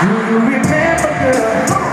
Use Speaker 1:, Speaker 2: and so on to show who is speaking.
Speaker 1: Do you remember, girl?